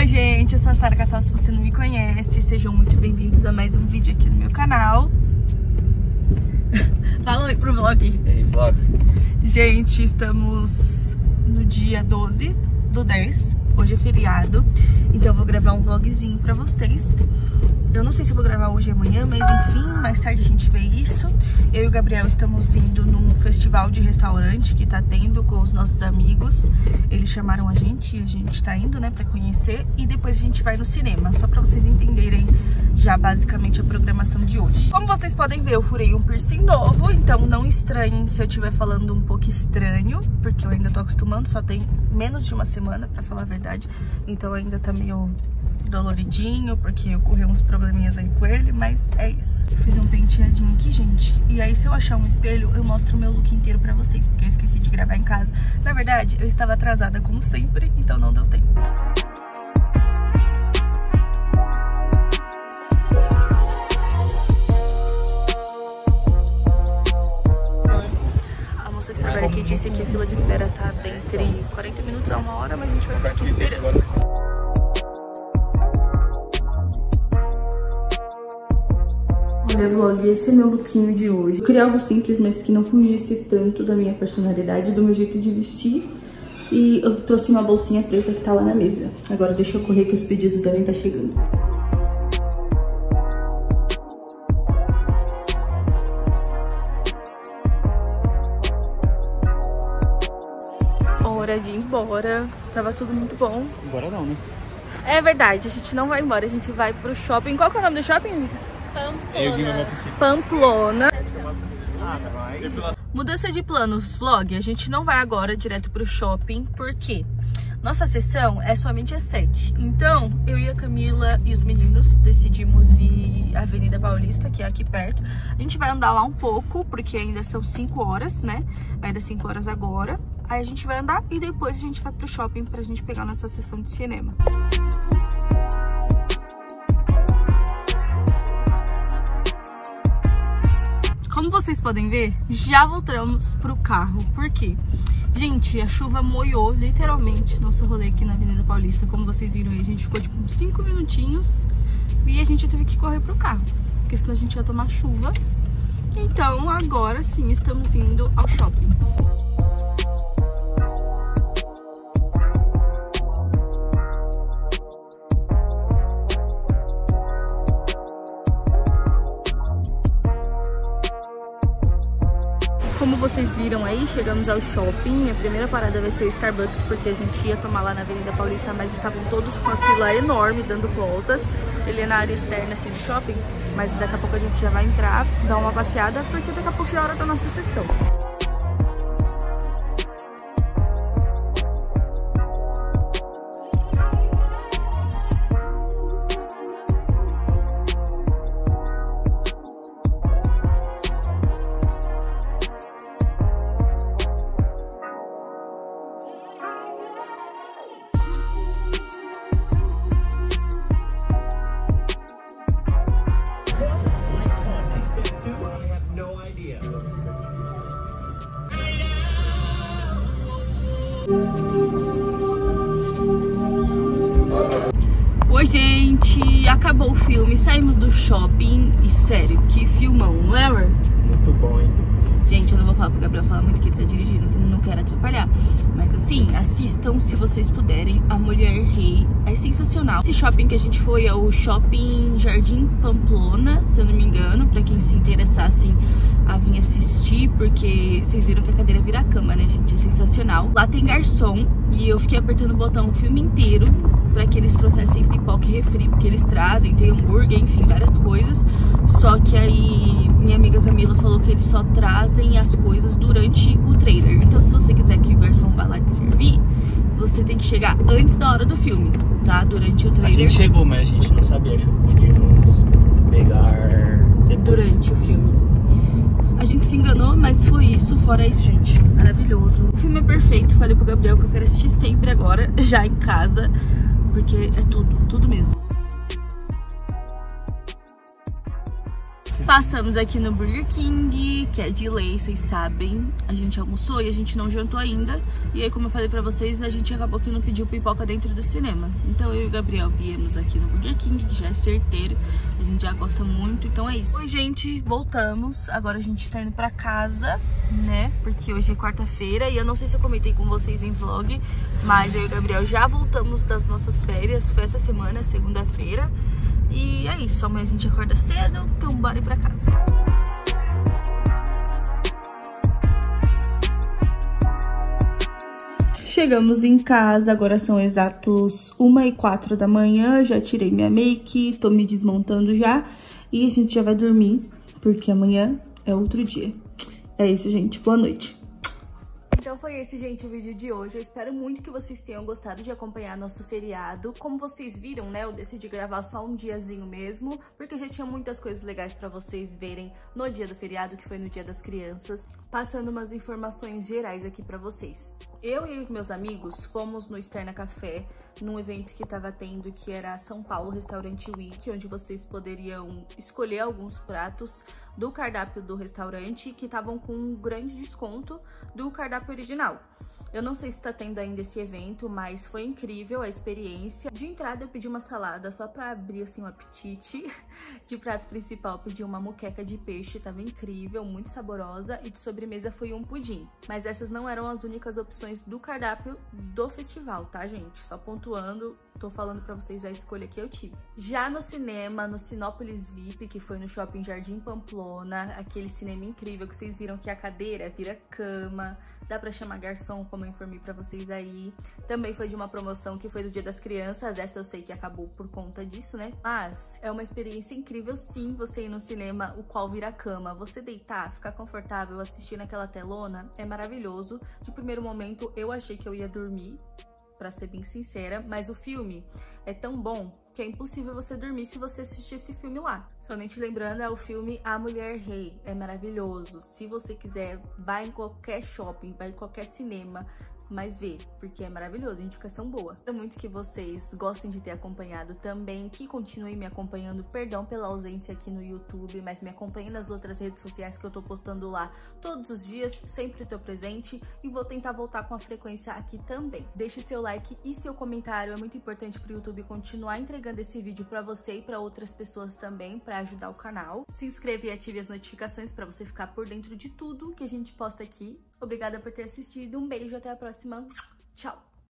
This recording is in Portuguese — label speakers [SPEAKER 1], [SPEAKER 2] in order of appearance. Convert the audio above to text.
[SPEAKER 1] Oi gente, eu sou a Sara Cassal, se você não me conhece, sejam muito bem-vindos a mais um vídeo aqui no meu canal. Fala oi pro vlog.
[SPEAKER 2] Ei, vlog.
[SPEAKER 1] Gente, estamos no dia 12 do 10, hoje é feriado, então eu vou gravar um vlogzinho pra vocês. Eu não sei se eu vou gravar hoje ou amanhã, mas enfim, mais tarde a gente vê isso. Eu e o Gabriel estamos indo num festival de restaurante que tá tendo com os nossos amigos. Eles chamaram a gente e a gente tá indo, né, pra conhecer. E depois a gente vai no cinema, só pra vocês entenderem já basicamente a programação de hoje. Como vocês podem ver, eu furei um piercing novo, então não estranhem se eu estiver falando um pouco estranho, porque eu ainda tô acostumando, só tem menos de uma semana, pra falar a verdade. Então ainda tá meio doloridinho, porque ocorreu uns probleminhas aí com ele, mas é isso. Eu fiz um penteadinho aqui, gente, e aí se eu achar um espelho, eu mostro o meu look inteiro pra vocês, porque eu esqueci de gravar em casa. Na verdade, eu estava atrasada como sempre, então não deu tempo. A moça que trabalha aqui disse que a fila de espera tá entre 40 minutos a uma hora, mas a gente vai ficar aqui esperando. Vlog, esse é meu lookinho de hoje. Eu queria algo simples, mas que não fugisse tanto da minha personalidade, do meu jeito de vestir. E eu trouxe uma bolsinha preta que tá lá na mesa. Agora deixa eu correr que os pedidos devem estar chegando. Hora de ir embora. Tava tudo muito bom.
[SPEAKER 2] Embora não, né?
[SPEAKER 1] É verdade, a gente não vai embora, a gente vai pro shopping. Qual que é o nome do shopping?
[SPEAKER 2] Eu
[SPEAKER 1] Pamplona. Mudança de planos, vlog. A gente não vai agora direto pro shopping, porque nossa sessão é somente às 7. Então, eu e a Camila e os meninos decidimos ir à Avenida Paulista, que é aqui perto. A gente vai andar lá um pouco, porque ainda são 5 horas, né? Vai dar 5 horas agora. Aí a gente vai andar e depois a gente vai pro shopping pra gente pegar nossa sessão de cinema. Como vocês podem ver, já voltamos pro carro. Por quê? Gente, a chuva moiou literalmente nosso rolê aqui na Avenida Paulista. Como vocês viram aí, a gente ficou tipo uns 5 minutinhos e a gente teve que correr pro carro. Porque senão a gente ia tomar chuva. Então agora sim estamos indo ao shopping. Como vocês viram aí, chegamos ao shopping. A primeira parada vai ser o Starbucks, porque a gente ia tomar lá na Avenida Paulista, mas estavam todos com a fila enorme, dando voltas. Ele é na área externa, assim, do shopping, mas daqui a pouco a gente já vai entrar, dar uma passeada, porque daqui a pouco é a hora da nossa sessão. Acabou o filme, saímos do shopping e sério, que filmão, não é, amor?
[SPEAKER 2] Muito bom, hein?
[SPEAKER 1] Gente, eu não vou falar pro Gabriel falar muito que ele tá dirigindo, que não quero atrapalhar. Mas assim, assistam se vocês puderem. A Mulher Rei é sensacional. Esse shopping que a gente foi é o Shopping Jardim Pamplona, se eu não me engano, pra quem se interessar, assim, a vir assistir, porque vocês viram que a cadeira vira cama, né, gente? É sensacional. Lá tem garçom e eu fiquei apertando o botão o filme inteiro pra que eles trouxessem pipoca e refri, porque eles trazem, tem hambúrguer, enfim, várias coisas. Só que aí minha amiga Camila falou que eles só trazem as coisas durante o trailer. Então se você quiser que o garçom vá lá te servir, você tem que chegar antes da hora do filme, tá? Durante o
[SPEAKER 2] A
[SPEAKER 1] trailer.
[SPEAKER 2] gente chegou, mas a gente não sabia. Que podíamos pegar depois.
[SPEAKER 1] durante o filme. A gente se enganou, mas foi isso. Fora isso, gente, maravilhoso. O filme é perfeito. Falei pro Gabriel que eu quero assistir sempre agora, já em casa, porque é tudo, tudo mesmo. Passamos aqui no Burger King, que é de lei, vocês sabem. A gente almoçou e a gente não jantou ainda. E aí, como eu falei pra vocês, a gente acabou que não pediu pipoca dentro do cinema. Então eu e o Gabriel viemos aqui no Burger King, que já é certeiro. Gente já gosta muito, então é isso. Oi, gente, voltamos. Agora a gente tá indo pra casa, né? Porque hoje é quarta-feira e eu não sei se eu comentei com vocês em vlog, mas eu e o Gabriel já voltamos das nossas férias. Foi essa semana, segunda-feira. E é isso, amanhã a gente acorda cedo, então bora ir pra casa. Chegamos em casa, agora são exatos 1 e 4 da manhã, já tirei minha make, tô me desmontando já. E a gente já vai dormir, porque amanhã é outro dia. É isso, gente. Boa noite. Então foi esse, gente, o vídeo de hoje. Eu espero muito que vocês tenham gostado de acompanhar nosso feriado. Como vocês viram, né, eu decidi gravar só um diazinho mesmo, porque já tinha muitas coisas legais pra vocês verem no dia do feriado, que foi no dia das crianças, passando umas informações gerais aqui pra vocês. Eu e meus amigos fomos no Externa Café, num evento que tava tendo, que era São Paulo Restaurante Week, onde vocês poderiam escolher alguns pratos do cardápio do restaurante que estavam com um grande desconto do cardápio original. Eu não sei se tá tendo ainda esse evento, mas foi incrível a experiência. De entrada eu pedi uma salada só pra abrir assim um apetite. De prato principal eu pedi uma muqueca de peixe, tava incrível, muito saborosa. E de sobremesa foi um pudim. Mas essas não eram as únicas opções do cardápio do festival, tá gente? Só pontuando, tô falando pra vocês a escolha que eu tive. Já no cinema, no Sinópolis VIP, que foi no Shopping Jardim Pamplona, aquele cinema incrível que vocês viram que a cadeira vira cama, dá pra chamar garçom, como eu informei pra vocês aí. Também foi de uma promoção que foi do Dia das Crianças, essa eu sei que acabou por conta disso, né? Mas é uma experiência incrível sim você ir no cinema, o qual vira cama. Você deitar, ficar confortável, assistir naquela telona, é maravilhoso. De primeiro momento eu achei que eu ia dormir, pra ser bem sincera, mas o filme é tão bom que é impossível você dormir se você assistir esse filme lá. Somente lembrando, é o filme A Mulher Rei, é maravilhoso. Se você quiser, vai em qualquer shopping, vai em qualquer cinema, mas vê, porque é maravilhoso, indicação boa. Espero muito que vocês gostem de ter acompanhado também, que continuem me acompanhando, perdão pela ausência aqui no YouTube, mas me acompanhem nas outras redes sociais que eu tô postando lá todos os dias, sempre tô presente e vou tentar voltar com a frequência aqui também. Deixe seu like e seu comentário, é muito importante pro YouTube continuar entregando esse vídeo pra você e pra outras pessoas também, pra ajudar o canal. Se inscreva e ative as notificações pra você ficar por dentro de tudo que a gente posta aqui. Obrigada por ter assistido, um beijo, até a próxima. Tchau!